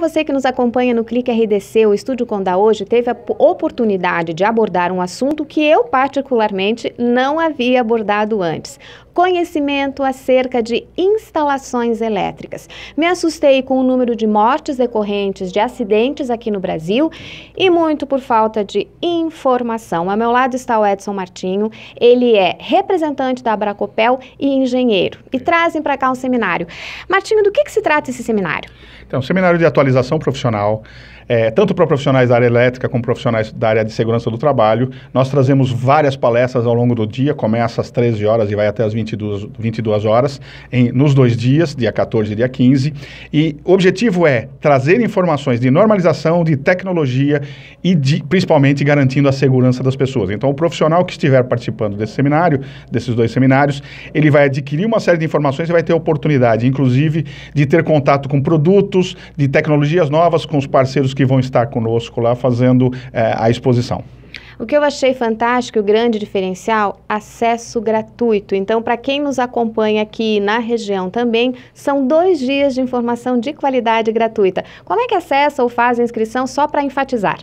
Você que nos acompanha no Clique RDC, o Estúdio Conda hoje teve a oportunidade de abordar um assunto que eu particularmente não havia abordado antes. Conhecimento acerca de instalações elétricas. Me assustei com o número de mortes decorrentes de acidentes aqui no Brasil e muito por falta de informação. Ao meu lado está o Edson Martinho, ele é representante da Abracopel e engenheiro. E trazem para cá um seminário. Martinho, do que, que se trata esse seminário? Então, seminário de atualização profissional, é, tanto para profissionais da área elétrica como profissionais da área de segurança do trabalho. Nós trazemos várias palestras ao longo do dia, começa às 13 horas e vai até às 22, 22 horas, em, nos dois dias, dia 14 e dia 15. E o objetivo é trazer informações de normalização, de tecnologia e de, principalmente garantindo a segurança das pessoas. Então, o profissional que estiver participando desse seminário, desses dois seminários, ele vai adquirir uma série de informações e vai ter oportunidade, inclusive, de ter contato com produtos de tecnologias novas com os parceiros que vão estar conosco lá fazendo é, a exposição. O que eu achei fantástico, o grande diferencial, acesso gratuito. Então, para quem nos acompanha aqui na região também, são dois dias de informação de qualidade gratuita. Como é que acessa ou faz a inscrição só para enfatizar?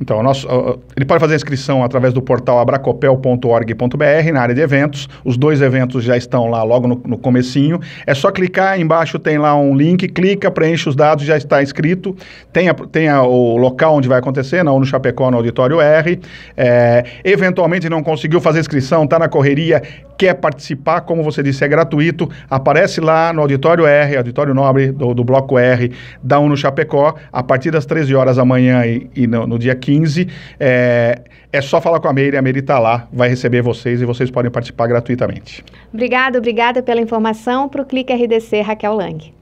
Então, nosso, ele pode fazer a inscrição através do portal abracopel.org.br na área de eventos. Os dois eventos já estão lá logo no, no comecinho. É só clicar, embaixo tem lá um link, clica, preenche os dados, já está inscrito. Tem, a, tem a, o local onde vai acontecer, na ONU Chapecó, no Auditório R. É, eventualmente não conseguiu fazer inscrição, está na correria, quer participar, como você disse, é gratuito. Aparece lá no Auditório R, Auditório Nobre do, do Bloco R da UNO Chapecó, a partir das 13 horas da manhã e, e no, no, dia 15. É, é só falar com a Meire, a Meire está lá, vai receber vocês e vocês podem participar gratuitamente. Obrigada, obrigada pela informação. Para o Clique RDC, Raquel Lang.